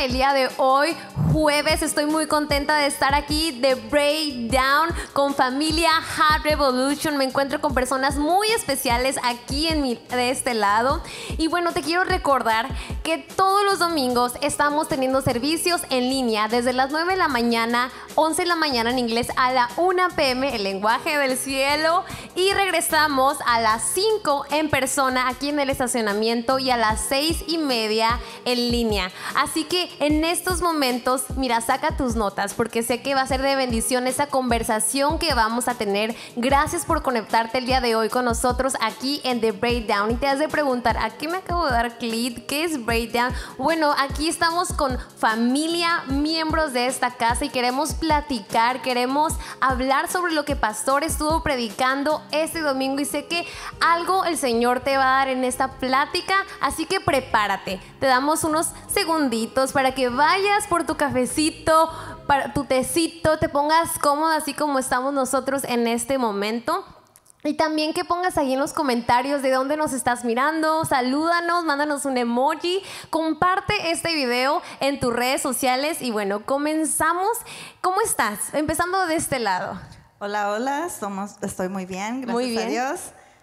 el día de hoy? Jueves, estoy muy contenta de estar aquí de Breakdown con familia Hard Revolution. Me encuentro con personas muy especiales aquí en mi, de este lado. Y bueno, te quiero recordar que todos los domingos estamos teniendo servicios en línea desde las 9 de la mañana, 11 de la mañana en inglés, a la 1 pm, el lenguaje del cielo. Y regresamos a las 5 en persona aquí en el estacionamiento y a las 6 y media en línea. Así que en estos momentos, mira, saca tus notas porque sé que va a ser de bendición esa conversación que vamos a tener. Gracias por conectarte el día de hoy con nosotros aquí en The Breakdown. Y te has de preguntar, ¿a qué me acabo de dar clic? ¿Qué es Breakdown? Bueno, aquí estamos con familia, miembros de esta casa y queremos platicar, queremos hablar sobre lo que Pastor estuvo predicando este domingo y sé que algo el Señor te va a dar en esta plática, así que prepárate. Te damos unos segunditos para que vayas por tu cafecito, para tu tecito, te pongas cómodo así como estamos nosotros en este momento. Y también que pongas ahí en los comentarios de dónde nos estás mirando, salúdanos, mándanos un emoji, comparte este video en tus redes sociales y bueno, comenzamos. ¿Cómo estás? Empezando de este lado. Hola, hola, somos, estoy muy bien, gracias Muy bien. a Dios.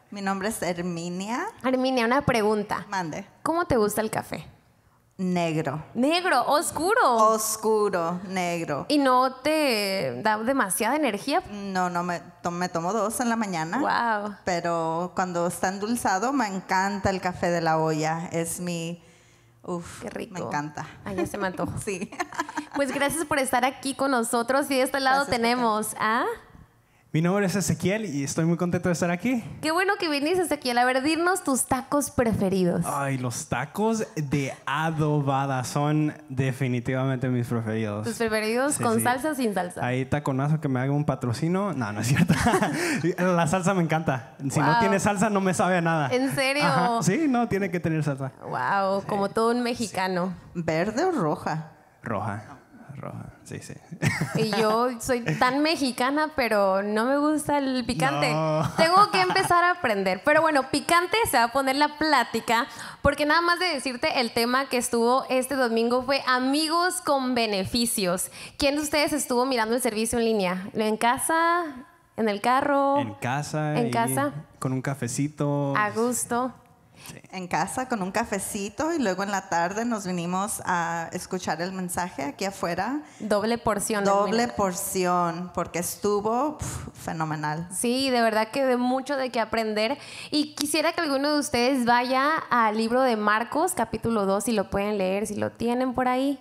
Mi nombre es Herminia Arminia, una pregunta. Mande. ¿Cómo te gusta el café? Negro. Negro, oscuro. Oscuro, negro. ¿Y no te da demasiada energía? No, no, me, to- me tomo dos en la mañana. Wow. Pero cuando está endulzado, me encanta el café de la olla. Es mi. Uf, Qué rico. Me encanta. Ay, ya se me antojó. Sí. Pues gracias por estar aquí con nosotros. Y de este lado Gracias, tenemos a... Mi nombre es Ezequiel y estoy muy contento de estar aquí. Qué bueno que viniste aquí. A ver, dirnos tus tacos preferidos. Ay, los tacos de adobada son definitivamente mis preferidos. Tus preferidos Sí, con sí. salsa o sin salsa. Ahí taconazo que me haga un patrocino. No, no es cierto. La salsa me encanta. Si Wow. no tiene salsa, no me sabe a nada. ¿En serio? Ajá. Sí, no, tiene que tener salsa. Wow, como todo un mexicano. ¿Verde o roja? Roja. Roja. Sí, sí. Y yo soy tan mexicana, pero no me gusta el picante. No. Tengo que empezar a aprender. Pero bueno, picante se va a poner la plática, porque nada más de decirte el tema que estuvo este domingo fue amigos con beneficios. ¿Quién de ustedes estuvo mirando el servicio en línea? ¿En casa? ¿En el carro? En casa. En casa. Con un cafecito. A gusto. En casa con un cafecito y luego en la tarde nos vinimos a escuchar el mensaje aquí afuera. Doble porción. Doble porción, porque estuvo pf, fenomenal. Sí, de verdad que de mucho de qué aprender. Y quisiera que alguno de ustedes vaya al libro de Marcos, capítulo 2, si lo pueden leer, si lo tienen por ahí.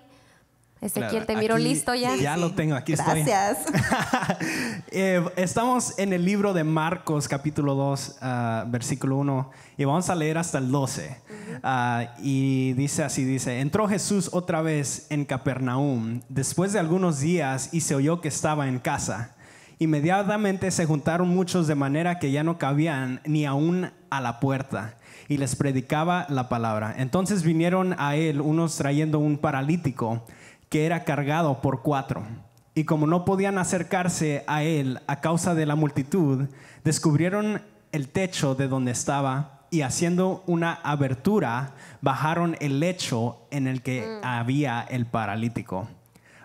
Ezequiel, Claro, te miro aquí- listo ya. Ya lo tengo, aquí estoy. Gracias. Eh, estamos en el libro de Marcos, capítulo 2, ah, versículo 1, y vamos a leer hasta el 12. Ah, y dice así, dice, entró Jesús otra vez en Capernaum después de algunos días y se oyó que estaba en casa. Inmediatamente se juntaron muchos de manera que ya no cabían ni aún a la puerta y les predicaba la palabra. Entonces vinieron a él unos trayendo un paralítico que era cargado por cuatro. Y como no podían acercarse a él a causa de la multitud, descubrieron el techo de donde estaba y haciendo una abertura, bajaron el lecho en el que había el paralítico.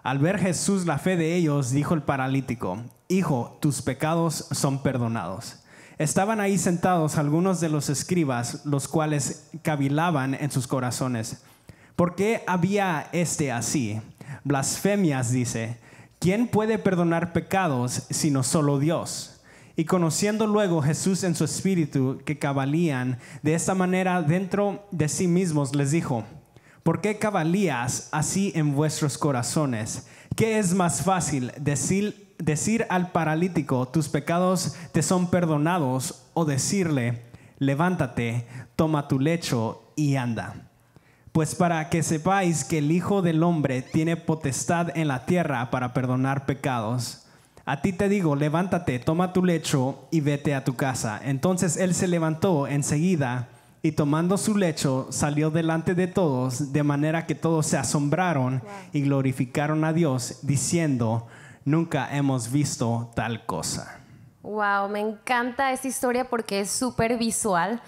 Al ver Jesús la fe de ellos, dijo el paralítico, Hijo, tus pecados son perdonados. Estaban ahí sentados algunos de los escribas, los cuales cavilaban en sus corazones. ¿Por qué había este así? Blasfemias dice, ¿quién puede perdonar pecados sino solo Dios? Y conociendo luego Jesús en su espíritu que cabalían de esta manera dentro de sí mismos, les dijo, ¿por qué cabalías así en vuestros corazones? ¿Qué es más fácil decir, decir al paralítico, tus pecados te son perdonados, o decirle, levántate, toma tu lecho y anda? Pues para que sepáis que el Hijo del Hombre tiene potestad en la tierra para perdonar pecados. A ti te digo, levántate, toma tu lecho y vete a tu casa. Entonces él se levantó enseguida y tomando su lecho salió delante de todos, de manera que todos se asombraron y glorificaron a Dios, diciendo, nunca hemos visto tal cosa. Wow, me encanta esta historia porque es súper visual.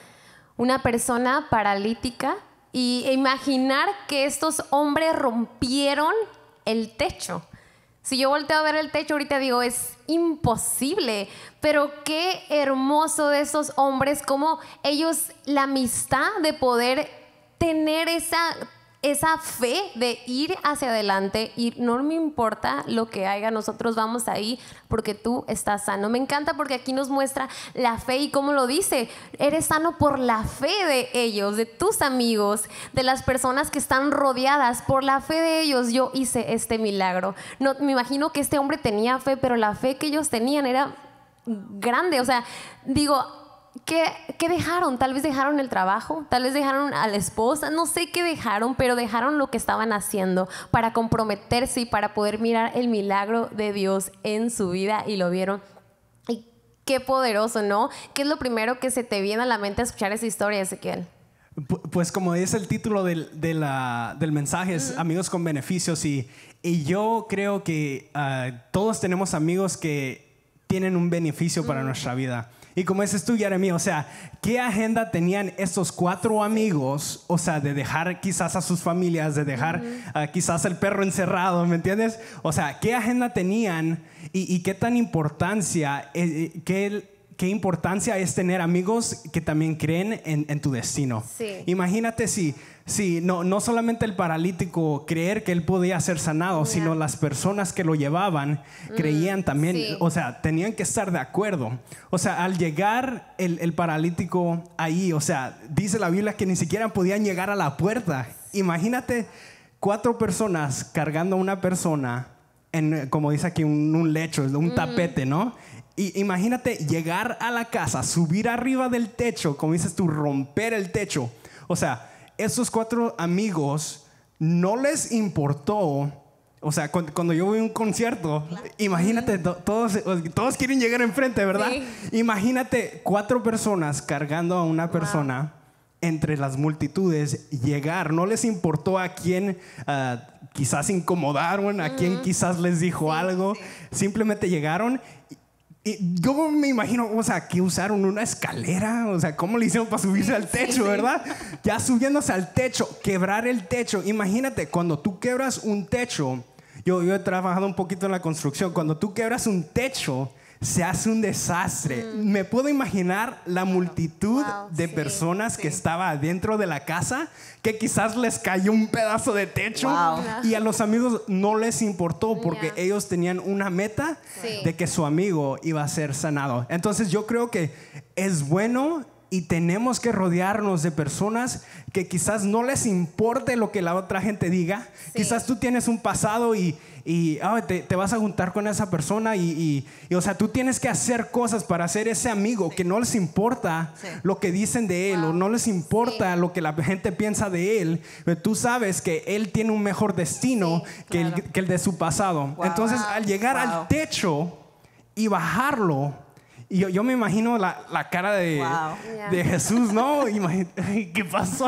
Una persona paralítica y imaginar que estos hombres rompieron el techo. Si yo volteo a ver el techo ahorita digo, es imposible, pero qué hermoso de esos hombres, como ellos, la amistad de poder tener esa esa fe de ir hacia adelante y no me importa lo que haya, nosotros vamos ahí porque tú estás sano. Me encanta porque aquí nos muestra la fe y cómo lo dice, eres sano por la fe de ellos, de tus amigos, de las personas que están rodeadas, por la fe de ellos yo hice este milagro. No, me imagino que este hombre tenía fe, pero la fe que ellos tenían era grande, o sea, digo, ¿Qué, dejaron? Tal vez dejaron el trabajo, tal vez dejaron a la esposa, no sé qué dejaron, pero dejaron lo que estaban haciendo para comprometerse y para poder mirar el milagro de Dios en su vida y lo vieron. Y qué poderoso, ¿no? ¿Qué es lo primero que se te viene a la mente a escuchar esa historia, Ezequiel? Pues como dice el título del, del mensaje, es Amigos con Beneficios y, y yo creo que ah, todos tenemos amigos que tienen un beneficio para nuestra vida. Y como dices tú, Jeremy, o sea, ¿qué agenda tenían estos cuatro amigos? O sea, de dejar quizás a sus familias, de dejar quizás el perro encerrado, ¿me entiendes? O sea, ¿qué agenda tenían y, qué tan importancia, eh, eh, qué qué importancia es tener amigos que también creen en, tu destino. Imagínate si, si no, no solamente el paralítico creer que él podía ser sanado, sino las personas que lo llevaban mm, creían también, o sea, tenían que estar de acuerdo. O sea, al llegar el, el, paralítico ahí, o sea, dice la Biblia que ni siquiera podían llegar a la puerta. Imagínate cuatro personas cargando a una persona en, como dice aquí, un, un lecho, un mm. tapete, ¿no? Y imagínate llegar a la casa, subir arriba del techo, como dices tú, romper el techo. O sea, esos cuatro amigos no les importó. O sea, cuando, yo voy a un concierto, imagínate, todos, todos quieren llegar enfrente, ¿verdad? Imagínate cuatro personas cargando a una persona entre las multitudes, llegar. No les importó a quién ah, quizás incomodaron, a quién quizás les dijo algo. Simplemente llegaron yo me imagino, o sea, que usaron una escalera, o sea, ¿cómo le hicieron para subirse al techo, verdad? Ya subiéndose al techo, quebrar el techo. Imagínate, cuando tú quebras un techo, yo, yo he trabajado un poquito en la construcción, cuando tú quebras un techo, se hace un desastre. Mm. Me puedo imaginar la multitud de personas que estaba dentro de la casa, que quizás les cayó un pedazo de techo y a los amigos no les importó porque ellos tenían una meta de que su amigo iba a ser sanado. Entonces yo creo que es bueno y tenemos que rodearnos de personas que quizás no les importe lo que la otra gente diga. Quizás tú tienes un pasado y, y te, vas a juntar con esa persona y, o sea, tú tienes que hacer cosas para ser ese amigo que no les importa lo que dicen de él o no les importa lo que la gente piensa de él. Pero tú sabes que él tiene un mejor destino que, el, de su pasado. Entonces, al llegar al techo y bajarlo, y yo, me imagino la, la cara de, de, Jesús, ¿no? ¿Qué pasó?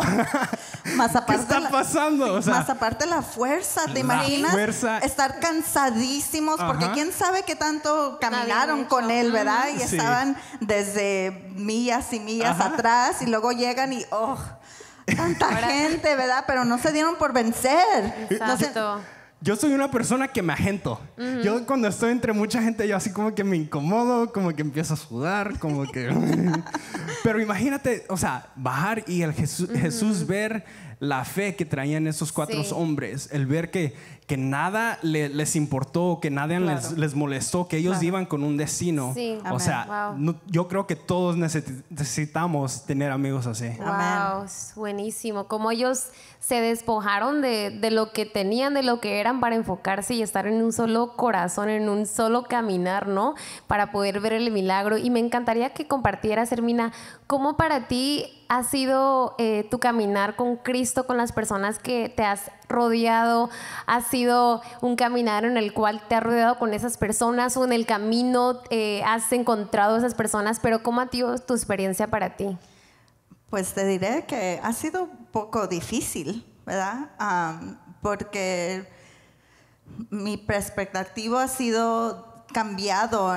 Más aparte ¿Qué está pasando? más aparte la fuerza, ¿te imaginas? Estar cansadísimos, porque quién sabe qué tanto caminaron con él, ¿verdad? Y estaban desde millas y millas atrás y luego llegan y, oh, tanta gente, ¿verdad? Pero no se dieron por vencer. Exacto yo soy una persona que me agento. Yo cuando estoy entre mucha gente, yo así como que me incomodo, como que empiezo a sudar, como que... Pero imagínate, o sea, bajar y el Jesús, Jesús ver la fe que traían esos cuatro hombres, el ver que, que nada les importó, que nadie les, molestó, que ellos iban con un destino. O sea, yo creo que todos necesitamos tener amigos así. Wow, buenísimo. Como ellos se despojaron de, de, lo que tenían, de lo que eran para enfocarse y estar en un solo corazón, en un solo caminar, ¿no? Para poder ver el milagro. Y me encantaría que compartieras, Hermina, cómo para ti ha sido eh, tu caminar con Cristo, con las personas que te has rodeado, ha sido un caminar en el cual te has rodeado con esas personas o en el camino eh, has encontrado esas personas, pero ¿cómo ha sido tu experiencia para ti? Pues te diré que ha sido un poco difícil, ¿verdad? porque mi perspectiva ha sido cambiado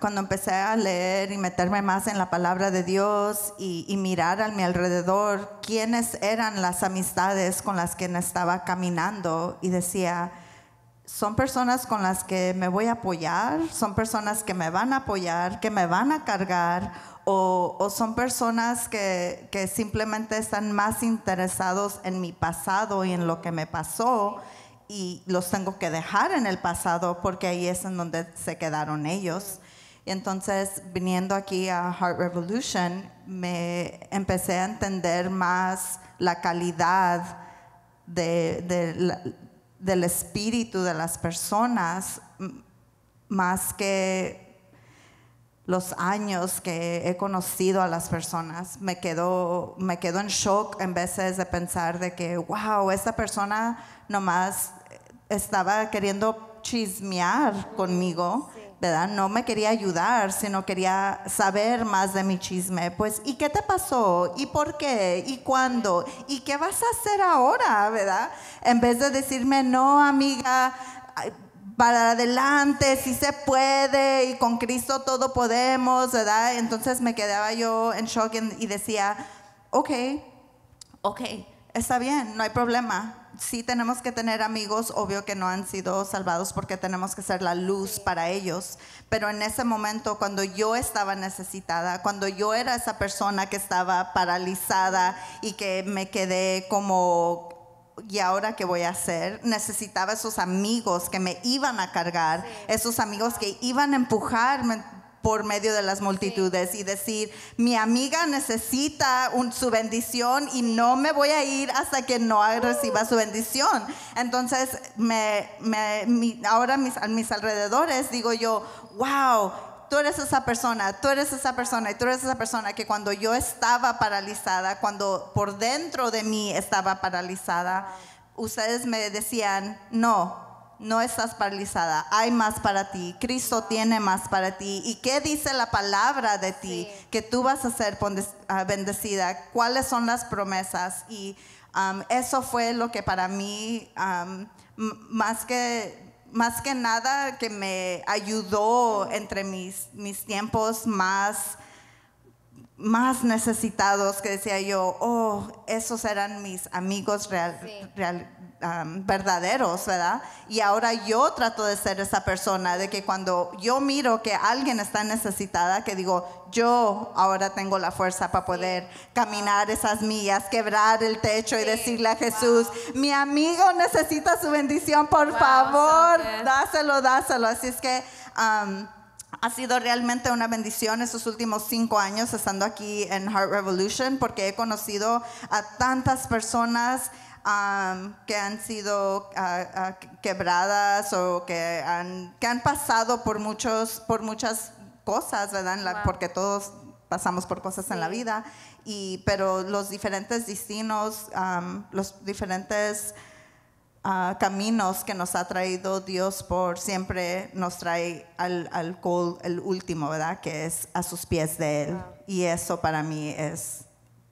cuando empecé a leer y meterme más en la palabra de Dios y, mirar a mi alrededor quiénes eran las amistades con las que estaba caminando y decía, son personas con las que me voy a apoyar, son personas que me van a apoyar, que me van a cargar, o, son personas que, que, simplemente están más interesados en mi pasado y en lo que me pasó y los tengo que dejar en el pasado porque ahí es en donde se quedaron ellos. Y entonces, viniendo aquí a Heart Revolution, me empecé a entender más la calidad de, del espíritu de las personas, más que los años que he conocido a las personas. Me quedo, me quedo en shock en veces de pensar de que, wow, esta persona nomás estaba queriendo chismear conmigo, ¿verdad? No me quería ayudar, sino quería saber más de mi chisme. Pues, ¿y qué te pasó? ¿Y por qué? ¿Y cuándo? ¿Y qué vas a hacer ahora? ¿Verdad? En vez de decirme, no, amiga, para adelante, si se puede, y con Cristo todo podemos, ¿verdad? Entonces me quedaba yo en shock y decía, ok, ok, está bien, no hay problema sí tenemos que tener amigos, obvio que no han sido salvados porque tenemos que ser la luz para ellos, pero en ese momento cuando yo estaba necesitada, cuando yo era esa persona que estaba paralizada y que me quedé como ¿y ahora qué voy a hacer? Necesitaba esos amigos que me iban a cargar, esos amigos que iban a empujarme por medio de las multitudes y decir, mi amiga necesita su bendición y no me voy a ir hasta que no reciba su bendición. Entonces, me, ahora mis, a mis alrededores digo yo, wow, tú eres esa persona, tú eres esa persona y tú eres esa persona que cuando yo estaba paralizada, cuando por dentro de mí estaba paralizada, ustedes me decían, no, no estás paralizada, hay más para ti, Cristo tiene más para ti. ¿Y qué dice la palabra de ti? Que tú vas a ser ah, bendecida, cuáles son las promesas. Y um, eso fue lo que para mí, um, más, que, más que nada, que me ayudó entre mis, mis tiempos más más necesitados que decía yo, oh, esos eran mis amigos real, real, verdaderos, ¿verdad? Y ahora yo trato de ser esa persona, de que cuando yo miro que alguien está necesitada, que digo, yo ahora tengo la fuerza para poder caminar esas millas, quebrar el techo y decirle a Jesús, mi amigo necesita su bendición, por favor, dáselo, dáselo. Así es que... ha sido realmente una bendición estos últimos cinco años estando aquí en Heart Revolution porque he conocido a tantas personas que han sido ah, quebradas o que han, que han pasado por, muchos, por muchas cosas, ¿verdad? porque todos pasamos por cosas en la vida, y, pero los diferentes destinos, los diferentes ah, caminos que nos ha traído Dios por siempre nos trae al, al el último, ¿verdad? Que es a sus pies de Él. Y eso para mí es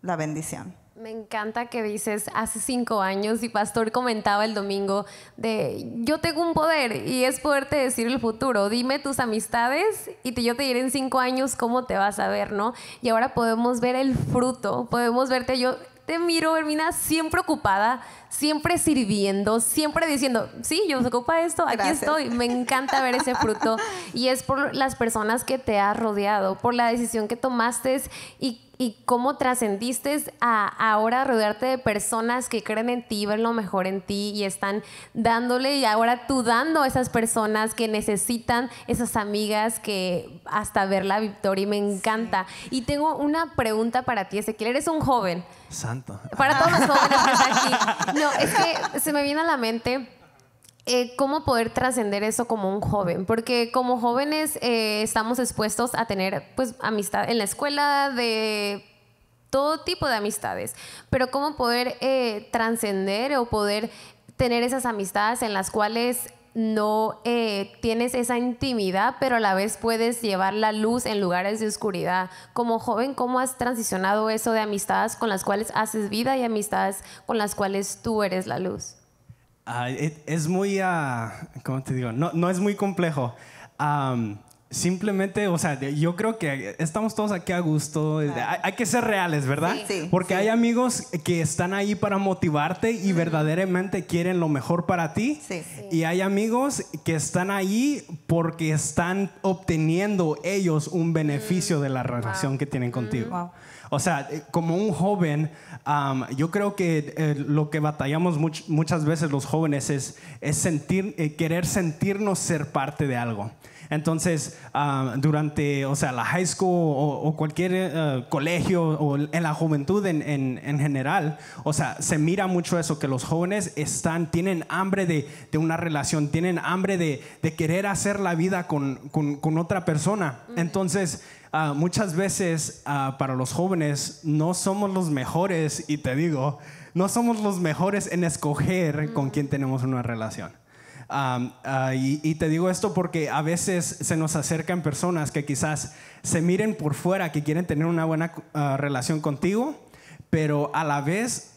la bendición. Me encanta que dices hace cinco años y Pastor comentaba el domingo de yo tengo un poder y es poderte decir el futuro. Dime tus amistades y te, yo te diré en cinco años cómo te vas a ver, ¿no? Y ahora podemos ver el fruto, podemos verte yo. Te miro, Hermina, siempre ocupada, siempre sirviendo, siempre diciendo, sí, yo se ocupa esto, aquí estoy. Me encanta ver ese fruto. Y es por las personas que te has rodeado, por la decisión que tomaste y y cómo trascendiste a ahora rodearte de personas que creen en ti, ven lo mejor en ti y están dándole y ahora tú dando a esas personas que necesitan esas amigas que hasta ver la victoria y me encanta. Y tengo una pregunta para ti, Ezequiel, eres un joven. Santo. Para todos los jóvenes que están aquí. No, es que se me viene a la mente eh, cómo poder trascender eso como un joven, porque como jóvenes eh, estamos expuestos a tener pues amistad en la escuela de todo tipo de amistades, pero cómo poder eh, trascender o poder tener esas amistades en las cuales no tienes esa intimidad, pero a la vez puedes llevar la luz en lugares de oscuridad. Como joven, ¿cómo has transicionado eso de amistades con las cuales haces vida y amistades con las cuales tú eres la luz? Ah, es muy, uh, ¿cómo te digo? No, no, es muy complejo. simplemente, o sea, yo creo que estamos todos aquí a gusto. Hay, que ser reales, ¿verdad? Sí, Porque hay amigos que están ahí para motivarte y verdaderamente quieren lo mejor para ti. Sí, y hay amigos que están ahí porque están obteniendo ellos un beneficio de la mm. relación que tienen contigo. O sea, eh, como un joven, yo creo que eh, lo que batallamos muchas veces los jóvenes es, es sentir, eh, querer sentirnos ser parte de algo. Entonces, durante, o sea, la high school o, cualquier colegio o en la juventud en, en, general, o sea, se mira mucho eso, que los jóvenes están, tienen hambre de, de una relación, tienen hambre de, de, querer hacer la vida con, con, con otra persona. Entonces, Ah, muchas veces ah, para los jóvenes no somos los mejores, y te digo, no somos los mejores en escoger con quién tenemos una relación. Ah, y, te digo esto porque a veces se nos acercan personas que quizás se miren por fuera, que quieren tener una buena relación contigo, pero a la vez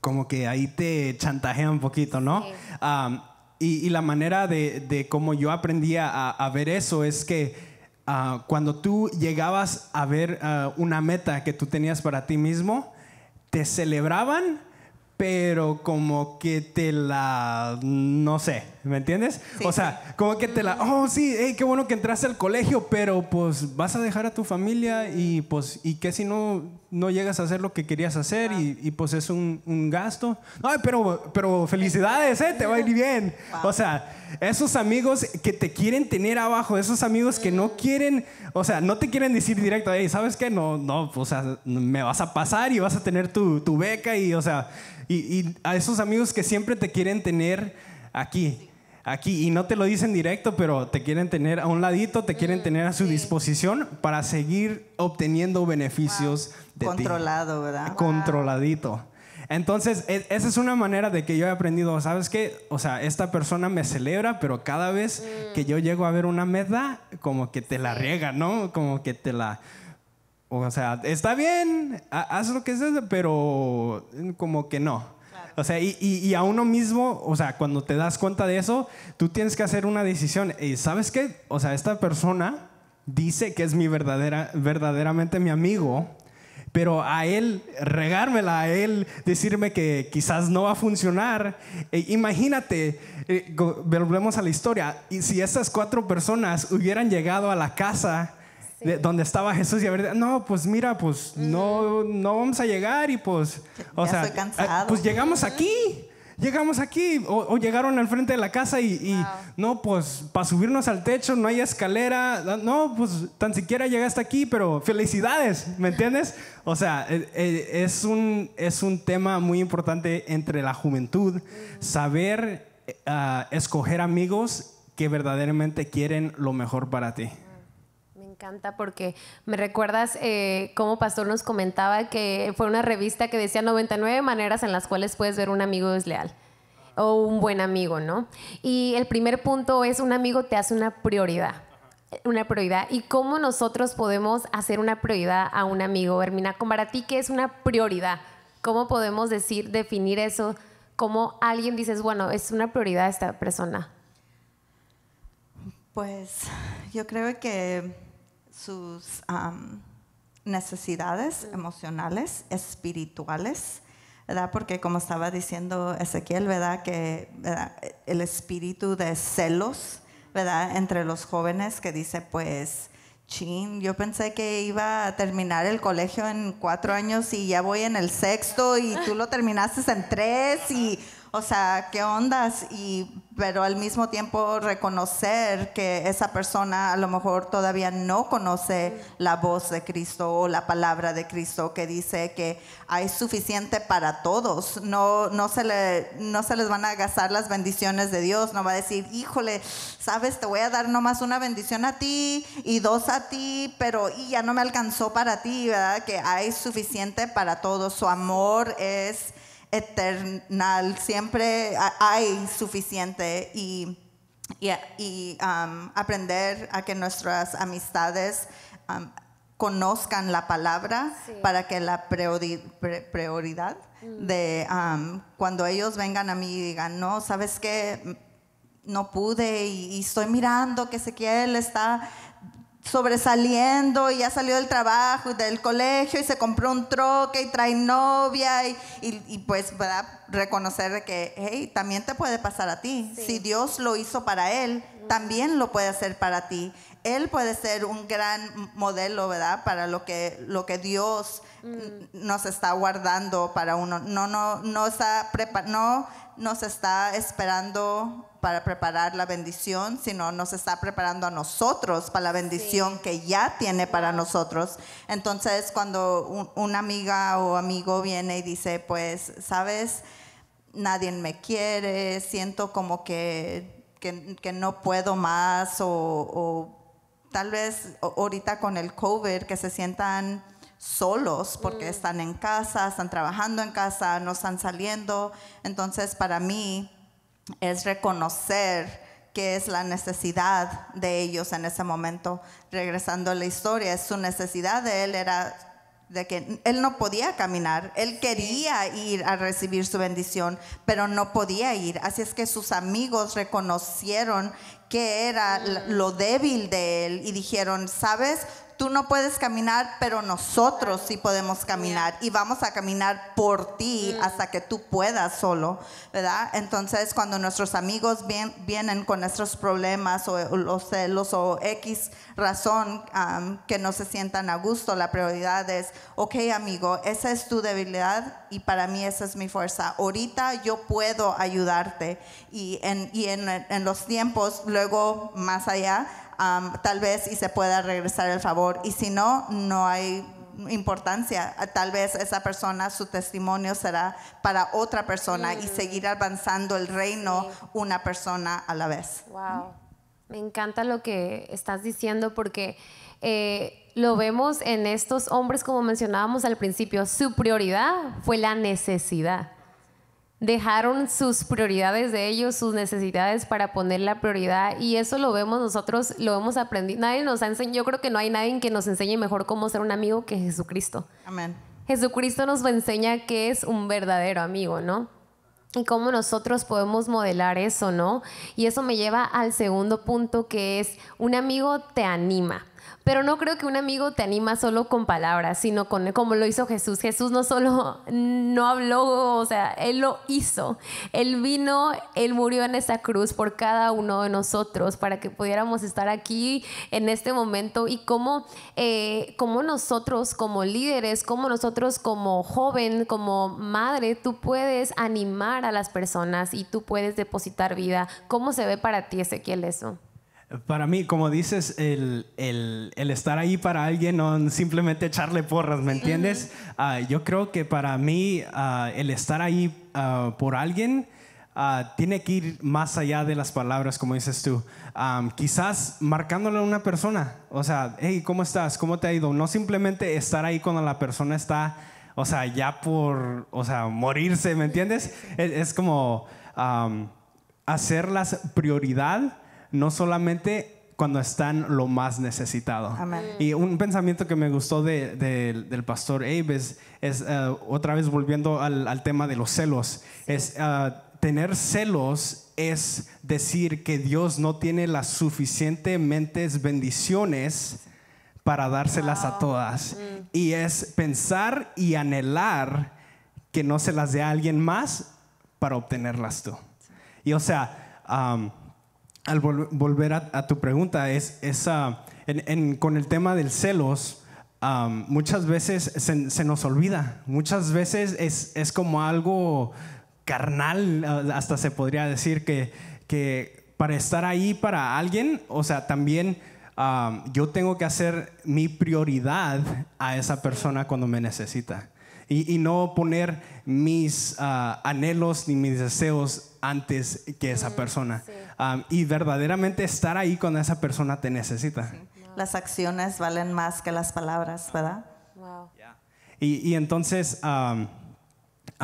como que ahí te chantajea un poquito, ¿no? Y, la manera de, cómo yo aprendí a ver eso es que Ah, cuando tú llegabas a ver ah, una meta que tú tenías para ti mismo, te celebraban, pero como que te la, no sé, ¿me entiendes? o sea, como que te la, oh sí, qué bueno que entraste al colegio, pero pues vas a dejar a tu familia y pues, ¿y qué si no, no llegas a hacer lo que querías hacer y, pues es un, un, gasto? Ay, pero, pero felicidades, ¿eh? Te va a ir bien. O sea, esos amigos que te quieren tener abajo, esos amigos que no quieren, o sea, no te quieren decir directo, hey, ¿sabes qué? No, no, o sea, me vas a pasar y vas a tener tu, tu beca y, o sea, y, y a esos amigos que siempre te quieren tener aquí aquí y no te lo dicen directo, pero te quieren tener a un ladito, te quieren mm, tener a su disposición para seguir obteniendo beneficios de Controlado, ¿verdad? Controladito. Entonces, e, esa es una manera de que yo he aprendido, ¿sabes qué? O sea, esta persona me celebra, pero cada vez mm. que yo llego a ver una meta, como que te la riega, ¿no? Como que te la... O sea, está bien, haz lo que sea, pero como que no. O sea, y, y, a uno mismo, o sea, cuando te das cuenta de eso, tú tienes que hacer una decisión. Y ¿sabes qué? O sea, esta persona dice que es mi verdadera, verdaderamente mi amigo, pero a él regármela, a él decirme que quizás no va a funcionar. E imagínate, eh, volvemos a la historia, y si estas cuatro personas hubieran llegado a la casa donde estaba Jesús y haber no, pues mira, pues no, no vamos a llegar y pues, o sea, eh, pues llegamos aquí llegamos aquí o, llegaron al frente de la casa y, no, pues para subirnos al techo no hay escalera, no, pues tan siquiera llegaste aquí, pero felicidades, ¿me entiendes? O sea, eh, eh, es, un, es un tema muy importante entre la juventud, saber ah, escoger amigos que verdaderamente quieren lo mejor para ti encanta porque me recuerdas eh, como Pastor nos comentaba que fue una revista que decía 99 maneras en las cuales puedes ver un amigo desleal o un buen amigo, ¿no? Y el primer punto es un amigo te hace una prioridad. Una prioridad. ¿Y cómo nosotros podemos hacer una prioridad a un amigo? Hermina, para ti, ¿qué es una prioridad? ¿Cómo podemos decir, definir eso? ¿Cómo alguien dices, bueno, es una prioridad esta persona? Pues yo creo que sus necesidades emocionales, espirituales, ¿verdad? Porque como estaba diciendo Ezequiel, ¿verdad? Que el espíritu de celos, ¿verdad? Entre los jóvenes que dice, pues, chin, yo pensé que iba a terminar el colegio en cuatro años y ya voy en el sexto y tú lo terminaste en tres y o sea, ¿qué ondas? Y, pero al mismo tiempo reconocer que esa persona a lo mejor todavía no conoce la voz de Cristo o la palabra de Cristo que dice que hay suficiente para todos. No, no, se, le, no se les van a gastar las bendiciones de Dios. No va a decir, híjole, sabes, te voy a dar nomás una bendición a ti y dos a ti, pero y ya no me alcanzó para ti, ¿verdad? Que hay suficiente para todos. Su amor es eternal, siempre hay suficiente y, y, um, aprender a que nuestras amistades um, conozcan la palabra para que la prioridad mm. de um, cuando ellos vengan a mí y digan, no, ¿sabes qué? no pude y, estoy mirando que Ezequiel está sobresaliendo y ya salió del trabajo y del colegio y se compró un troque y trae novia y, y, pues reconocer que hey, también te puede pasar a ti. Si Dios lo hizo para él, también lo puede hacer para ti. Él puede ser un gran modelo, ¿verdad? Para lo que, lo que Dios mm. nos está guardando para uno. No, no, no, está no nos está esperando para preparar la bendición, sino nos está preparando a nosotros para la bendición que ya tiene para nosotros. Entonces, cuando una amiga o amigo viene y dice, pues, sabes, nadie me quiere, siento como que, que, no puedo más o, tal vez ahorita con el COVID que se sientan solos porque mm. están en casa, están trabajando en casa, no están saliendo. Entonces, para mí, es reconocer qué es la necesidad de ellos en ese momento. Regresando a la historia, su necesidad de él era de que él no podía caminar, él quería ir a recibir su bendición, pero no podía ir. Así es que sus amigos reconocieron que era mm. lo débil de él y dijeron, sabes, Tú no puedes caminar, pero nosotros sí podemos caminar y vamos a caminar por ti mm. hasta que tú puedas solo, ¿verdad? Entonces, cuando nuestros amigos vienen con nuestros problemas o los celos o X razón que no se sientan a gusto, la prioridad es, ok amigo, esa es tu debilidad y para mí esa es mi fuerza. Ahorita yo puedo ayudarte y en, y en, en los tiempos, luego más allá, tal vez y se pueda regresar el favor. Y si no, no hay importancia. Tal vez esa persona, su testimonio será para otra persona y mm. seguir avanzando el reino una persona a la vez. Wow. Me encanta lo que estás diciendo porque eh, lo vemos en estos hombres, como mencionábamos al principio, su prioridad fue la necesidad dejaron sus prioridades de ellos, sus necesidades para poner la prioridad y eso lo vemos nosotros, lo hemos aprendido. Nadie nos ha enseñado, yo creo que no hay nadie que nos enseñe mejor cómo ser un amigo que Jesucristo. Amén. Jesucristo nos enseña que es un verdadero amigo, ¿no? Y cómo nosotros podemos modelar eso, ¿no? Y eso me lleva al segundo punto que es, un amigo te anima. Pero no creo que un amigo te anima solo con palabras, sino con como lo hizo Jesús. Jesús no solo no habló, o sea, él lo hizo. Él vino, él murió en esa cruz por cada uno de nosotros para que pudiéramos estar aquí en este momento y cómo, eh, como nosotros como líderes, como nosotros como joven, como madre, tú puedes animar a las personas y tú puedes depositar vida. ¿Cómo se ve para ti, Ezequiel, eso? Para mí, como dices, el, estar ahí para alguien, no simplemente echarle porras, ¿me entiendes? Ah, yo creo que para mí ah, el estar ahí ah, por alguien tiene que ir más allá de las palabras, como dices tú. quizás marcándole a una persona, o sea, hey, ¿cómo estás? ¿Cómo te ha ido? No simplemente estar ahí cuando la persona está, o sea, ya por, o sea, morirse, ¿me entiendes? Es, es como hacerlas prioridad no solamente cuando están lo más necesitado. Y un pensamiento que me gustó del pastor Abe es, eh, otra vez volviendo al, tema de los celos, es eh, tener celos es decir que Dios no tiene las suficientes bendiciones para dárselas a todas. Mm. Y es pensar y anhelar que no se las dé a alguien más para obtenerlas tú. Y o sea, al volver a, tu pregunta, es, esa con el tema del celos, muchas veces se, nos olvida, muchas veces es, es, como algo carnal, hasta se podría decir que, que para estar ahí para alguien, o sea, también yo tengo que hacer mi prioridad a esa persona cuando me necesita. Y, no poner mis ah, anhelos ni mis deseos antes que esa persona y verdaderamente estar ahí cuando esa persona te necesita. Las acciones valen más que las palabras, ¿verdad? Y, entonces, a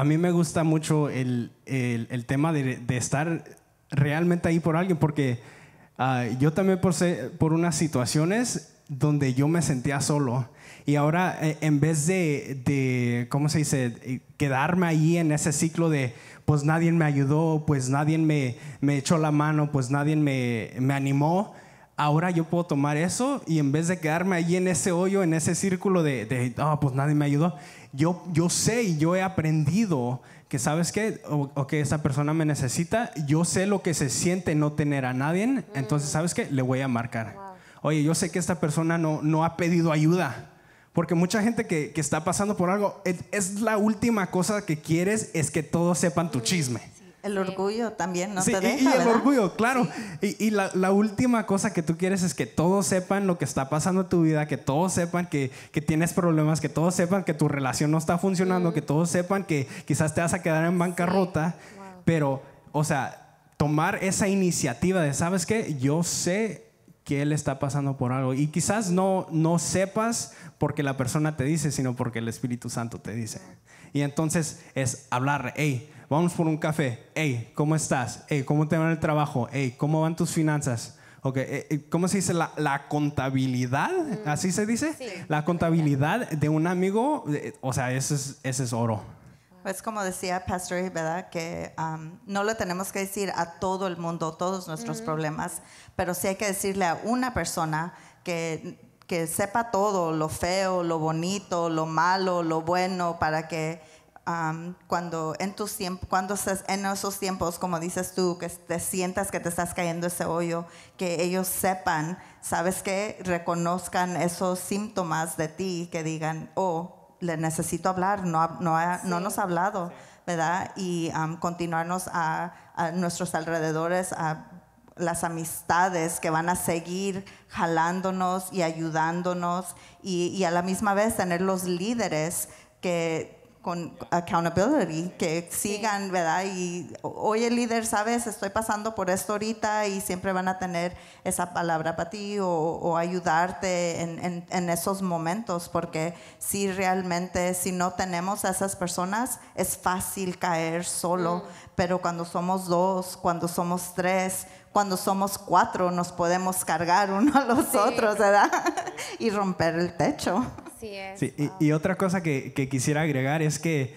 mí me gusta mucho el, el, tema de, de, estar realmente ahí por alguien, porque ah, yo también pasé por unas situaciones donde yo me sentía solo. Y ahora, eh, en vez de, de, ¿cómo se dice?, quedarme ahí en ese ciclo de pues nadie me ayudó, pues nadie me, me echó la mano, pues nadie me, me animó. Ahora yo puedo tomar eso y en vez de quedarme allí en ese hoyo, en ese círculo de, de oh, pues nadie me ayudó, yo, yo sé y yo he aprendido que sabes qué, o, que esa persona me necesita, yo sé lo que se siente no tener a nadie, entonces sabes qué, le voy a marcar. Oye, yo sé que esta persona no, no ha pedido ayuda, porque mucha gente que, que está pasando por algo, es, la última cosa que quieres, es que todos sepan tu chisme. El orgullo también no te deja. Y, el orgullo, claro. Y, y la, la, última cosa que tú quieres es que todos sepan lo que está pasando en tu vida, que todos sepan que, que tienes problemas, que todos sepan que tu relación no está funcionando, que todos sepan que quizás te vas a quedar en bancarrota. Pero, o sea, tomar esa iniciativa de, ¿sabes qué? Yo sé que él está pasando por algo. Y quizás no, no sepas porque la persona te dice, sino porque el Espíritu Santo te dice. Y entonces es hablar, hey, vamos por un café. Hey, ¿cómo estás? Hey, ¿cómo te va el trabajo? Hey, ¿cómo van tus finanzas? Okay. Eh, eh, ¿Cómo se dice? La, contabilidad, así se dice. La contabilidad de un amigo, eh, o sea, ese es, ese es oro. Pues como decía Pastor, ¿verdad? Que um, no le tenemos que decir a todo el mundo todos nuestros problemas, pero sí hay que decirle a una persona que, que sepa todo, lo feo, lo bonito, lo malo, lo bueno, para que cuando en tus tiempos, cuando estás en esos tiempos, como dices tú, que te sientas que te estás cayendo ese hoyo, que ellos sepan, sabes que reconozcan esos síntomas de ti, que digan, oh, le necesito hablar, no, no, no nos ha hablado, ¿verdad? Y continuarnos a, a nuestros alrededores, a las amistades que van a seguir jalándonos y ayudándonos y, y, a la misma vez tener los líderes que con accountability, que sigan, ¿verdad? Y oye líder, sabes, estoy pasando por esto ahorita y siempre van a tener esa palabra para ti o, ayudarte en, en, esos momentos, porque si realmente, si no tenemos a esas personas, es fácil caer solo, mm. pero cuando somos dos, cuando somos tres, cuando somos cuatro, nos podemos cargar uno a los otros, ¿verdad? y romper el techo. Sí, y, otra cosa que, quisiera agregar es que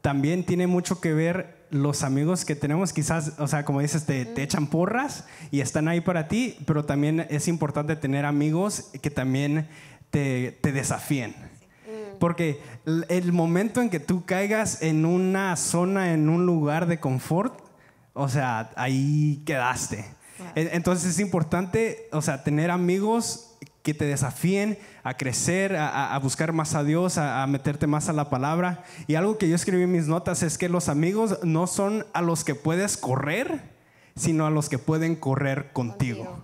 también tiene mucho que ver los amigos que tenemos, quizás, o sea, como dices, te, echan porras y están ahí para ti, pero también es importante tener amigos que también te, desafíen. Mm. Porque el momento en que tú caigas en una zona, en un lugar de confort, o sea, ahí quedaste. Entonces es importante, o sea, tener amigos que te desafíen a crecer, a, buscar más a Dios, a, meterte más a la palabra. Y algo que yo escribí en mis notas es que los amigos no son a los que puedes correr, sino a los que pueden correr contigo.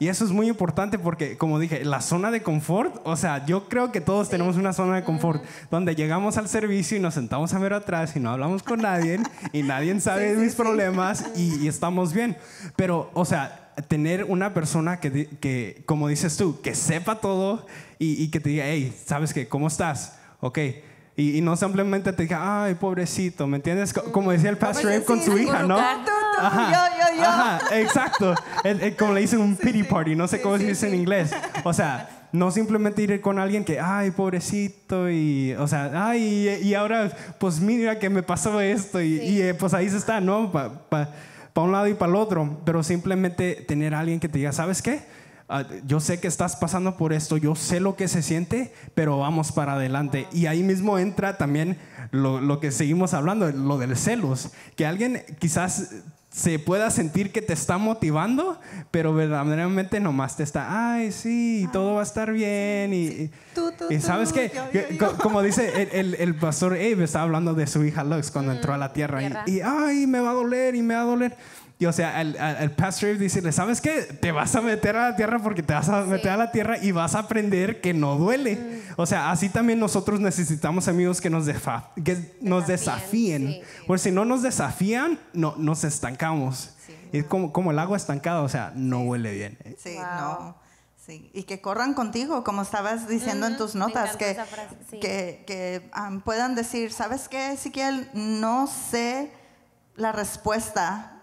Y eso es muy importante porque, como dije, la zona de confort, o sea, yo creo que todos tenemos una zona de confort donde llegamos al servicio y nos sentamos a ver atrás y no hablamos con nadie y nadie sabe de mis problemas y, y estamos bien. Pero, o sea, tener una persona que, que, como dices tú, que sepa todo y, que te diga, hey, ¿sabes qué? ¿Cómo estás? Ok. Y, no simplemente te diga, ay, pobrecito, ¿me entiendes? Como decía el pastor Abe con su hija, ¿no? Ajá, yo, yo, yo. Ajá, exacto. como le dicen un pity party, no sé cómo se dice en inglés. O sea, no simplemente ir con alguien que, ay, pobrecito, y, o sea, ay, y, ahora, pues mira que me pasó esto, y, eh, pues ahí se está, ¿no? Pa, para un lado y para el otro, pero simplemente tener a alguien que te diga, ¿sabes qué? Ah, yo sé que estás pasando por esto, yo sé lo que se siente, pero vamos para adelante. Y ahí mismo entra también lo, lo que seguimos hablando, lo del celos, que alguien quizás se pueda sentir que te está motivando, pero verdaderamente nomás te está, ay, sí, todo va a estar bien. Y, y sabes que, como dice el, el, pastor Abe, estaba hablando de su hija Lux cuando entró a la tierra, y, y, ay, me va a doler y me va a doler. Y o sea, el, el pastor dice, ¿sabes qué? Te vas a meter a la tierra porque te vas a meter a la tierra y vas a aprender que no duele. Mm. O sea, así también nosotros necesitamos amigos que nos, que nos desafíen. Porque si no nos desafían, no, nos estancamos. Es como, como el agua estancada, o sea, no huele bien. Sí, no. Sí. Y que corran contigo, como estabas diciendo en tus notas, que, que, que puedan decir, ¿sabes qué, Ezequiel? No sé la respuesta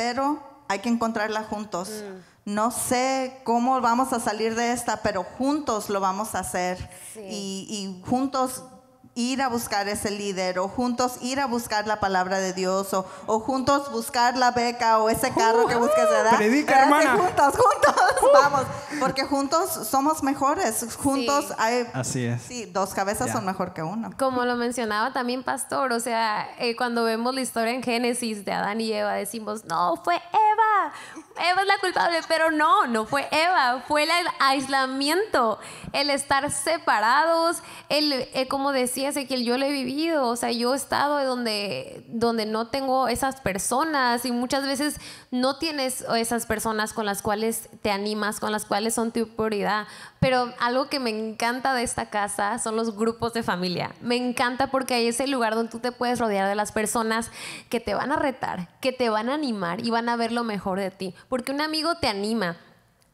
pero hay que encontrarla juntos. Mm. No sé cómo vamos a salir de esta, pero juntos lo vamos a hacer. Y, juntos ir a buscar ese líder o juntos ir a buscar la palabra de Dios o, o juntos buscar la beca o ese carro que busques, ¿verdad? Predica, hermana. juntos, juntos, vamos, porque juntos somos mejores, juntos hay... Así es. Sí, dos cabezas son mejor que uno. Como lo mencionaba también Pastor, o sea, eh, cuando vemos la historia en Génesis de Adán y Eva, decimos, no, fue Eva, Eva es la culpable, pero no, no fue Eva, fue el aislamiento, el estar separados, el, eh, como decía Ezequiel, yo lo he vivido, o sea, yo he estado donde, donde no tengo esas personas y muchas veces no tienes esas personas con las cuales te animas, con las cuales son tu prioridad, pero algo que me encanta de esta casa son los grupos de familia, me encanta porque ahí es el lugar donde tú te puedes rodear de las personas que te van a retar, que te van a animar y van a ver lo mejor de ti porque un amigo te anima.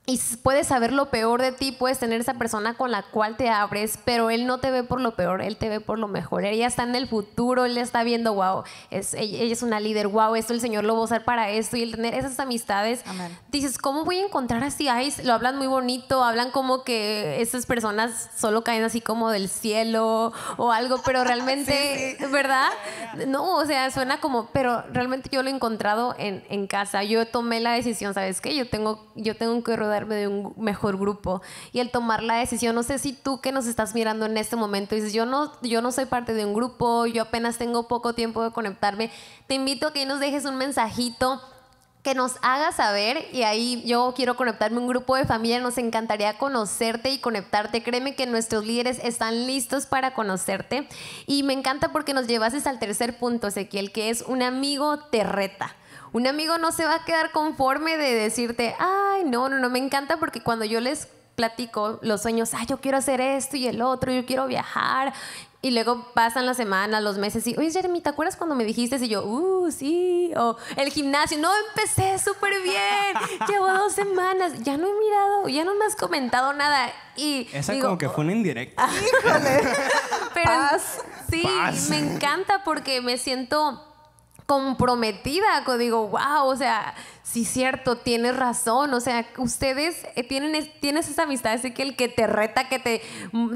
Y puedes saber lo peor de ti, puedes tener esa persona con la cual te abres, pero él no te ve por lo peor, él te ve por lo mejor. Ella está en el futuro, él está viendo, wow, es, ella, es una líder, wow, esto el Señor lo va a usar para esto. Y el tener esas amistades, dices, ¿cómo voy a encontrar así? Ay, lo hablan muy bonito, hablan como que esas personas solo caen así como del cielo o algo, pero realmente, ¿verdad? No, o sea, suena como, pero realmente yo lo he encontrado en, en casa. Yo tomé la decisión, ¿sabes qué? Yo tengo, yo tengo que rodar de un mejor grupo y el tomar la decisión, no sé si tú que nos estás mirando en este momento dices, yo no, yo no soy parte de un grupo, yo apenas tengo poco tiempo de conectarme, te invito a que nos dejes un mensajito que nos haga saber y ahí yo quiero conectarme un grupo de familia, nos encantaría conocerte y conectarte. Créeme que nuestros líderes están listos para conocerte y me encanta porque nos llevases al tercer punto, Ezequiel, que es un amigo te reta. Un amigo no se va a quedar conforme de decirte, ay, no, no, no, me encanta porque cuando yo les platico los sueños, ay, yo quiero hacer esto y el otro, yo quiero viajar. Y luego pasan las semanas, los meses y, oye, Jeremy, ¿te acuerdas cuando me dijiste? Y yo, uh, sí. O el gimnasio, no, empecé súper bien. Llevo dos semanas, ya no he mirado, ya no me has comentado nada. Y Esa como que fue una indirecta. Híjole. Pero sí, me encanta porque me siento comprometida, digo, wow, o sea, sí cierto, tienes razón, o sea, ustedes eh, tienen tienes esa amistad, así que el que te reta, que te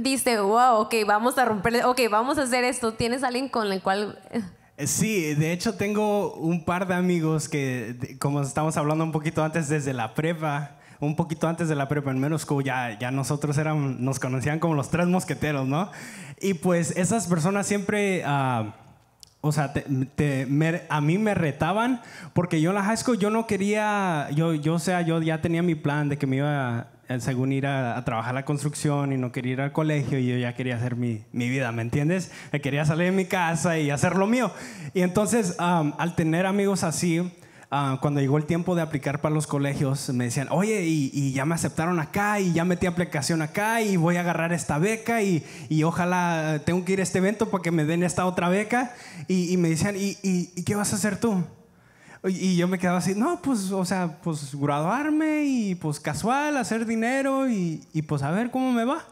dice, wow, ok, vamos a romper, ok, vamos a hacer esto, tienes alguien con el cual... Eh? Eh, sí, de hecho tengo un par de amigos que, como estamos hablando un poquito antes desde la prepa, un poquito antes de la prepa en menos ya, ya nosotros eran, nos conocían como los tres mosqueteros, ¿no? Y pues esas personas siempre... Uh, o sea, a mí me retaban porque yo en la high school yo no quería, yo, yo, o sea, yo ya tenía mi plan de que me iba, a, según ir a, trabajar la construcción y no quería ir al colegio y yo ya quería hacer mi, mi vida, ¿me entiendes? Me quería salir de mi casa y hacer lo mío. Y entonces, al tener amigos así, Ah, cuando llegó el tiempo de aplicar para los colegios, me decían, oye, y, ya me aceptaron acá, y ya metí aplicación acá, y voy a agarrar esta beca, y, y ojalá tengo que ir a este evento para que me den esta otra beca. Y, me decían, ¿Y, ¿y, qué vas a hacer tú? Y yo me quedaba así, no, pues, o sea, pues graduarme y pues casual, hacer dinero y, pues a ver cómo me va.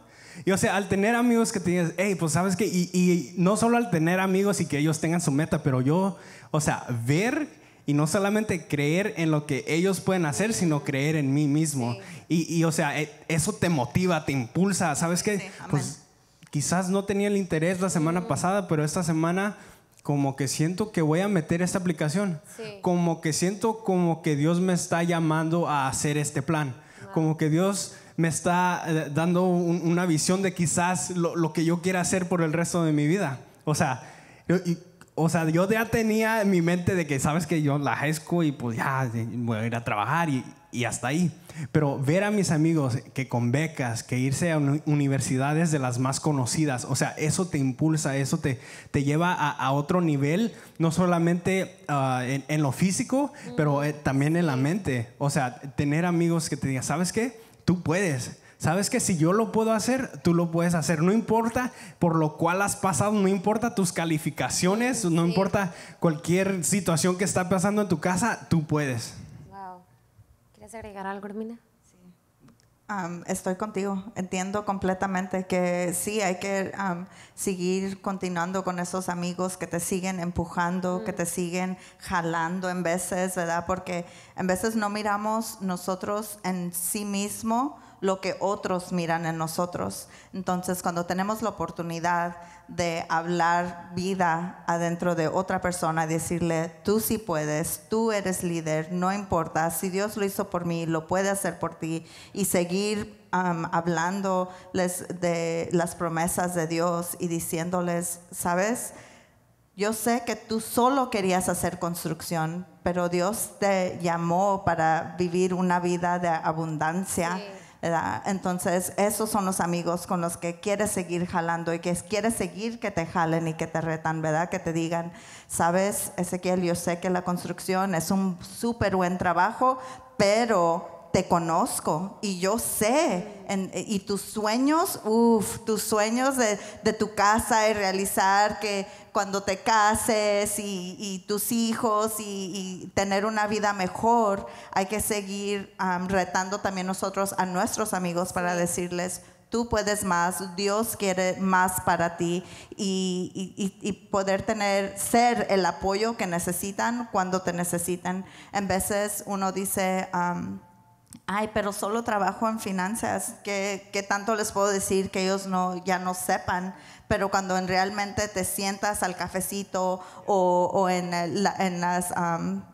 Y o sea, al tener amigos que te hey, pues sabes que, y, y, no solo al tener amigos y que ellos tengan su meta, pero yo, o sea, ver y no solamente creer en lo que ellos pueden hacer, sino creer en mí mismo. Y, o sea, e, eso te motiva, te impulsa. ¿Sabes qué? pues quizás no tenía el interés la semana pasada, pero esta semana como que siento que voy a meter esta aplicación. Como que siento como que Dios me está llamando a hacer este plan. Como que Dios me está eh, dando una visión de quizás lo, que yo quiera hacer por el resto de mi vida. O sea, o sea, yo ya tenía en mi mente de que, sabes que yo la high y pues ya voy a ir a trabajar y, y, hasta ahí. Pero ver a mis amigos que con becas, que irse a universidades de las más conocidas, o sea, eso te impulsa, eso te, te lleva a, otro nivel, no solamente ah, en, lo físico, pero eh, también en la mente. O sea, tener amigos que te digan, ¿sabes qué? Tú puedes Sabes que si yo lo puedo hacer, tú lo puedes hacer. No importa por lo cual has pasado, no importa tus calificaciones, no importa cualquier situación que está pasando en tu casa, tú puedes. Wow. ¿Quieres agregar algo, Hermina? estoy contigo, entiendo completamente que sí, hay que seguir continuando con esos amigos que te siguen empujando, que te siguen jalando en veces, ¿verdad? Porque en veces no miramos nosotros en sí mismo lo que otros miran en nosotros. Entonces, cuando tenemos la oportunidad de hablar vida adentro de otra persona, decirle, tú sí puedes, tú eres líder, no importa, si Dios lo hizo por mí, lo puede hacer por ti, y seguir um, hablándoles de las promesas de Dios y diciéndoles, ¿sabes? Yo sé que tú solo querías hacer construcción, pero Dios te llamó para vivir una vida de abundancia. Entonces, esos son los amigos con los que quieres seguir jalando y que quieres seguir que te jalen y que te retan, ¿verdad? Que te digan, sabes, Ezequiel, yo sé que la construcción es un súper buen trabajo, pero te conozco y yo sé, y tus sueños, uff, tus sueños de, tu casa y realizar que cuando te cases y, tus hijos y, tener una vida mejor, hay que seguir retando también nosotros a nuestros amigos para decirles, tú puedes más, Dios quiere más para ti y, poder tener, ser el apoyo que necesitan cuando te necesitan. En veces uno dice, ay, pero solo trabajo en finanzas, ¿qué, tanto les puedo decir que ellos no, ya no sepan? Pero cuando en realmente te sientas al cafecito o, en, en los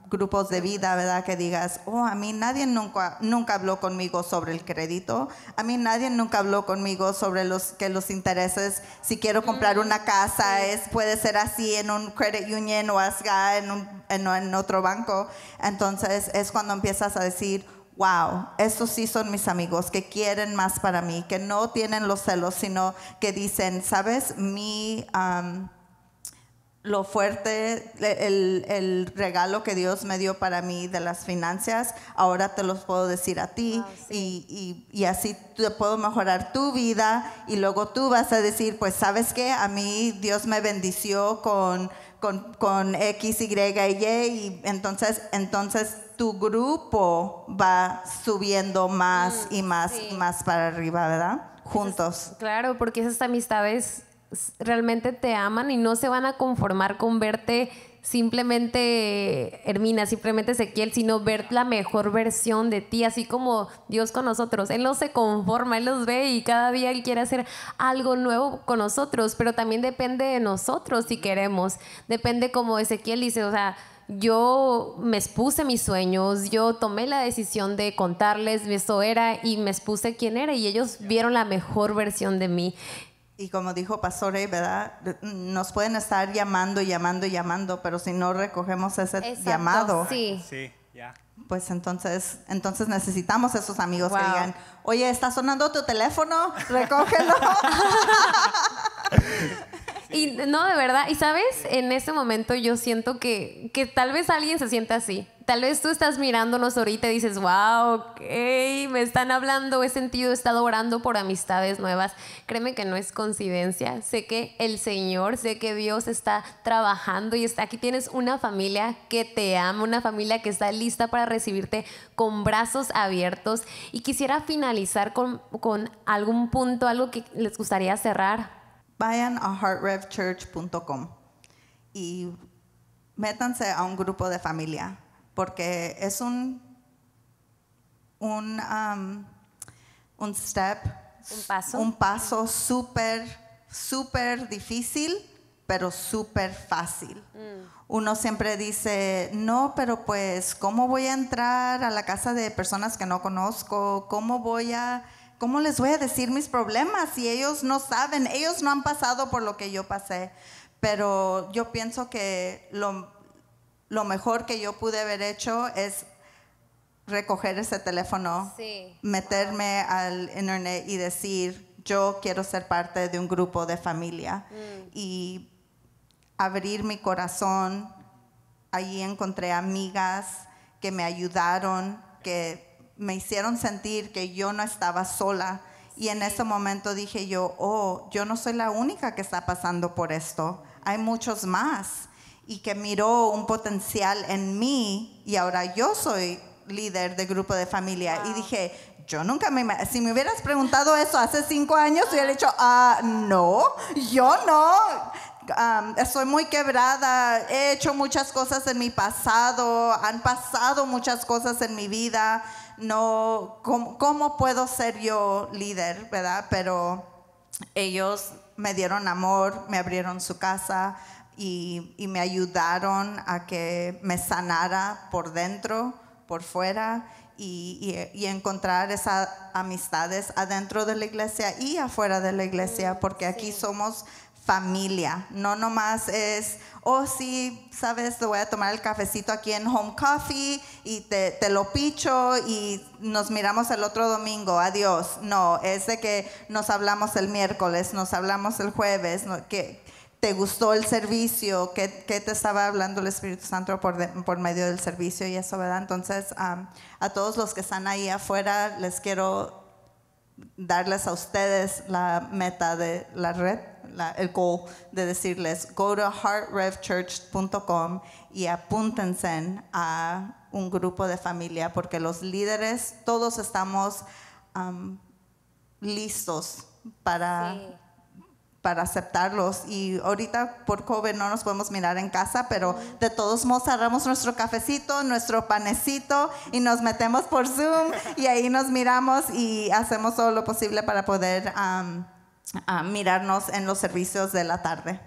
grupos de vida, ¿verdad? Que digas, oh, a mí nadie nunca, nunca habló conmigo sobre el crédito, a mí nadie nunca habló conmigo sobre los, que los intereses, si quiero comprar una casa, es, puede ser así en un credit union o así en, en, en otro banco. Entonces es cuando empiezas a decir, wow, estos sí son mis amigos que quieren más para mí, que no tienen los celos, sino que dicen, sabes, mi... lo fuerte, el, regalo que Dios me dio para mí de las finanzas, ahora te los puedo decir a ti y, y, así te puedo mejorar tu vida y luego tú vas a decir, pues sabes qué, a mí Dios me bendició con, con, con X, Y y Y y entonces, entonces tu grupo va subiendo más mm, y más y más para arriba, ¿verdad? Juntos. claro, porque esas amistades realmente te aman y no se van a conformar con verte simplemente Hermina, simplemente Ezequiel, sino ver la mejor versión de ti, así como Dios con nosotros. Él no se conforma, Él los ve y cada día Él quiere hacer algo nuevo con nosotros, pero también depende de nosotros si queremos. Depende como Ezequiel dice, o sea, yo me expuse mis sueños, yo tomé la decisión de contarles eso era y me expuse quién era y ellos vieron la mejor versión de mí. Y como dijo Pastor, ¿verdad? Nos pueden estar llamando, llamando, llamando, pero si no recogemos ese llamado, sí. pues entonces, entonces necesitamos esos amigos que digan, oye, está sonando tu teléfono, recógelo. Y no, de verdad. Y sabes, en este momento yo siento que, que tal vez alguien se sienta así. Tal vez tú estás mirándonos ahorita y dices, wow, ok, me están hablando, he sentido, he estado orando por amistades nuevas. Créeme que no es coincidencia. Sé que el Señor, sé que Dios está trabajando y está aquí. Tienes una familia que te ama, una familia que está lista para recibirte con brazos abiertos. Y quisiera finalizar con, con algún punto, algo que les gustaría cerrar vayan a heartrevchurch.com y métanse a un grupo de familia, porque es un, un, um, un step, un paso, un paso súper, súper difícil, pero súper fácil. Mm. Uno siempre dice, no, pero pues, ¿cómo voy a entrar a la casa de personas que no conozco? ¿Cómo voy a ¿Cómo les voy a decir mis problemas si ellos no saben? Ellos no han pasado por lo que yo pasé. Pero yo pienso que lo, lo mejor que yo pude haber hecho es recoger ese teléfono, meterme al internet y decir, yo quiero ser parte de un grupo de familia mm. y abrir mi corazón. Allí encontré amigas que me ayudaron, que me hicieron sentir que yo no estaba sola. Y en ese momento dije yo, oh, yo no soy la única que está pasando por esto. Hay muchos más. Y que miró un potencial en mí y ahora yo soy líder de grupo de familia. Y dije, yo nunca me... Si me hubieras preguntado eso hace cinco años, hubiera dicho, ah, no, yo no. estoy muy quebrada, he hecho muchas cosas en mi pasado, han pasado muchas cosas en mi vida no, ¿cómo, puedo ser yo líder, verdad? Pero ellos me dieron amor, me abrieron su casa y, me ayudaron a que me sanara por dentro, por fuera. Y, encontrar esas amistades adentro de la iglesia y afuera de la iglesia, porque aquí somos familia, no nomás es, oh sí, sabes, te voy a tomar el cafecito aquí en Home Coffee y te, te, lo picho y nos miramos el otro domingo, adiós. No, es de que nos hablamos el miércoles, nos hablamos el jueves, que te gustó el servicio, que, te estaba hablando el Espíritu Santo por, por medio del servicio y eso, ¿verdad? Entonces, a todos los que están ahí afuera, les quiero darles a ustedes la meta de la red el goal de decirles, go to heartrevchurch.com y apúntense a un grupo de familia, porque los líderes, todos estamos um, listos para, para aceptarlos. Y ahorita por COVID no nos podemos mirar en casa, pero de todos modos agarramos nuestro cafecito, nuestro panecito y nos metemos por Zoom y ahí nos miramos y hacemos todo lo posible para poder... Mirarnos en los servicios de la tarde.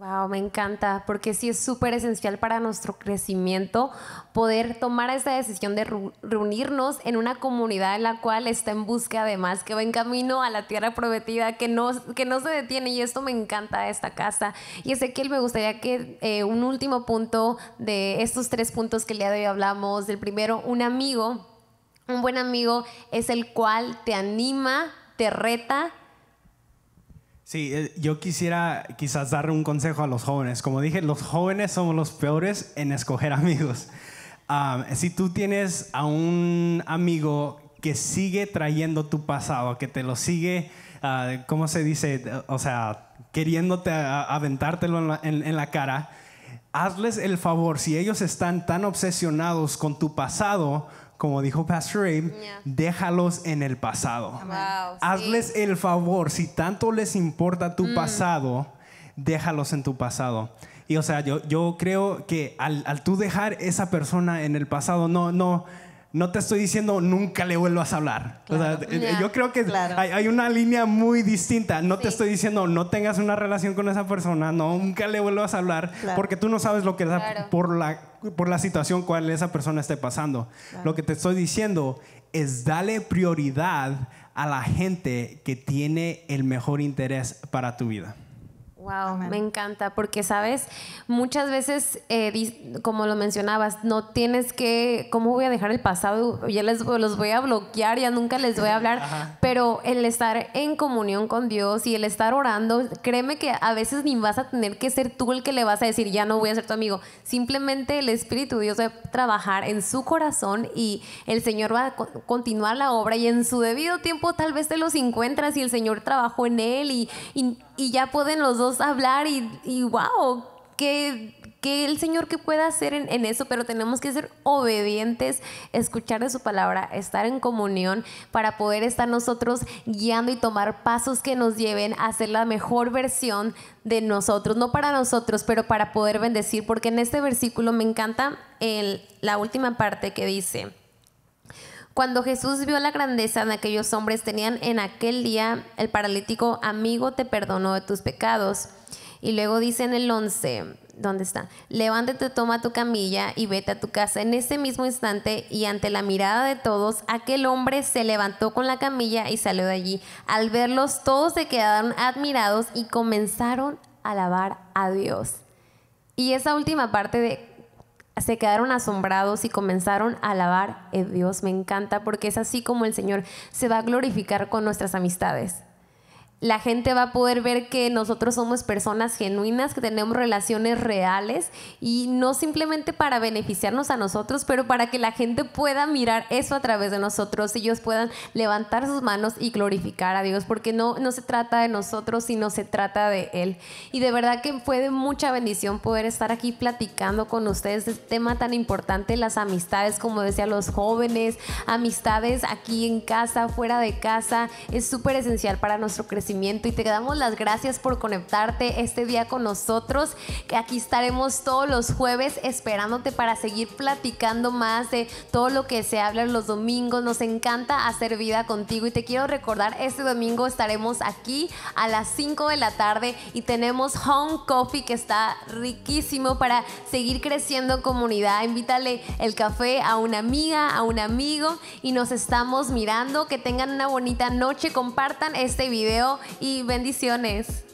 Wow, me encanta, porque sí es súper esencial para nuestro crecimiento poder tomar esa decisión de reunirnos en una comunidad en la cual está en busca además, que va en camino a la tierra prometida, que no, que no se detiene y esto me encanta esta casa. Y Ezequiel, me gustaría que eh, un último punto de estos tres puntos que el día de hoy hablamos, del primero, un amigo, un buen amigo es el cual te anima, te reta Sí, eh, yo quisiera quizás dar un consejo a los jóvenes. Como dije, los jóvenes somos los peores en escoger amigos. si tú tienes a un amigo que sigue trayendo tu pasado, que te lo sigue, uh, ¿cómo se dice? O sea, queriéndote aventártelo en la cara, hazles el favor, si ellos están tan obsesionados con tu pasado, como dijo Pastor Abe, déjalos en el pasado. Hazles el favor, si tanto les importa tu mm. pasado, déjalos en tu pasado. Y o sea, yo, yo creo que al, al tú dejar esa persona en el pasado, no, no, no te estoy diciendo nunca le vuelvas a hablar. Eh, yo creo que hay, una línea muy distinta. No te estoy diciendo no tengas una relación con esa persona, no, nunca le vuelvas a hablar, porque tú no sabes lo que por la, por la situación cual esa persona esté pasando. Lo que te estoy diciendo es dale prioridad a la gente que tiene el mejor interés para tu vida. Wow, me encanta, porque sabes, muchas veces, eh, como lo mencionabas, no tienes que, ¿cómo voy a dejar el pasado? Ya les los voy a bloquear, ya nunca les voy a hablar, pero el estar en comunión con Dios y el estar orando, créeme que a veces ni vas a tener que ser tú el que le vas a decir, ya no voy a ser tu amigo, simplemente el Espíritu Dios va a trabajar en su corazón y el Señor va a continuar la obra y en su debido tiempo tal vez te los encuentras y el Señor trabajó en él y, y, y ya pueden los dos hablar y, wow, que, que, el Señor que pueda hacer en, eso, pero tenemos que ser obedientes, escuchar de su palabra, estar en comunión para poder estar nosotros guiando y tomar pasos que nos lleven a ser la mejor versión de nosotros, no para nosotros, pero para poder bendecir, porque en este versículo me encanta el, la última parte que dice, cuando Jesús vio la grandeza de aquellos hombres, tenían en aquel día el paralítico, amigo, te perdonó de tus pecados. Y luego dice en el 11, ¿dónde está? Levántate, toma tu camilla y vete a tu casa. En ese mismo instante y ante la mirada de todos, aquel hombre se levantó con la camilla y salió de allí. Al verlos, todos se quedaron admirados y comenzaron a alabar a Dios. Y esa última parte de se quedaron asombrados y comenzaron a alabar a Dios. Me encanta porque es así como el Señor se va a glorificar con nuestras amistades la gente va a poder ver que nosotros somos personas genuinas, que tenemos relaciones reales y no simplemente para beneficiarnos a nosotros, pero para que la gente pueda mirar eso a través de nosotros, ellos puedan levantar sus manos y glorificar a Dios, porque no, no se trata de nosotros, sino se trata de Él. Y de verdad que fue de mucha bendición poder estar aquí platicando con ustedes de este tema tan importante, las amistades, como decía, los jóvenes, amistades aquí en casa, fuera de casa, es súper esencial para nuestro crecimiento y te damos las gracias por conectarte este día con nosotros. Aquí estaremos todos los jueves esperándote para seguir platicando más de todo lo que se habla los domingos. Nos encanta hacer vida contigo y te quiero recordar, este domingo estaremos aquí a las 5 de la tarde y tenemos Home Coffee que está riquísimo para seguir creciendo en comunidad. Invítale el café a una amiga, a un amigo y nos estamos mirando. Que tengan una bonita noche, compartan este video y bendiciones.